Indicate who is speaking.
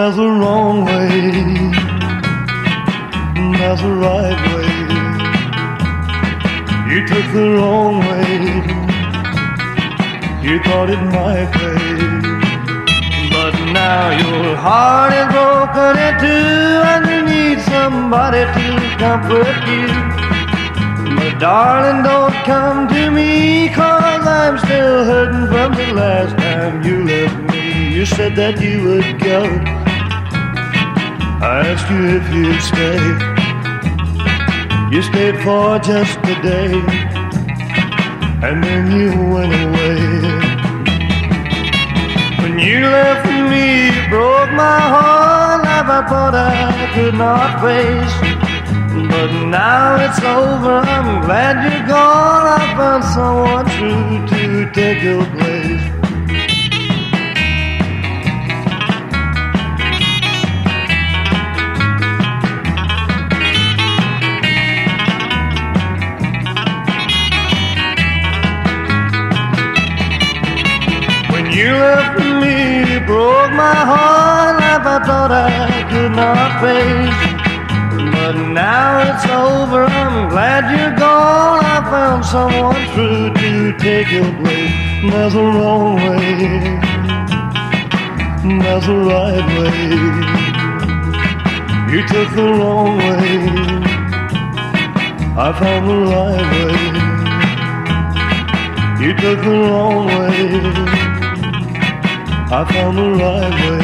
Speaker 1: There's a wrong way, there's a right way. You took the wrong way, you thought it might pay. But now your heart is broken in two and you need somebody to comfort you. But darling, don't come to me cause I'm still hurting from the last time you left me. You said that you would go. Asked you if you'd stay. You stayed for just a day, and then you went away. When you left me, you broke my heart. Life I thought I could not face. But now it's over. I'm glad you're gone. I found someone true to take your place. You left me, broke my heart. Life I thought I could not face. But now it's over. I'm glad you're gone. I found someone true to take your place. There's a wrong way. There's a right way. You took the wrong way. I found the right way. You took the wrong way. I found the right way.